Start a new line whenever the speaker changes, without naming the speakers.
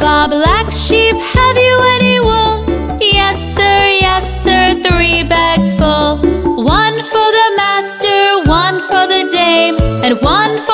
Baba black sheep, have you any wool? Yes sir, yes sir, three bags full One for the master, one for the dame, and one for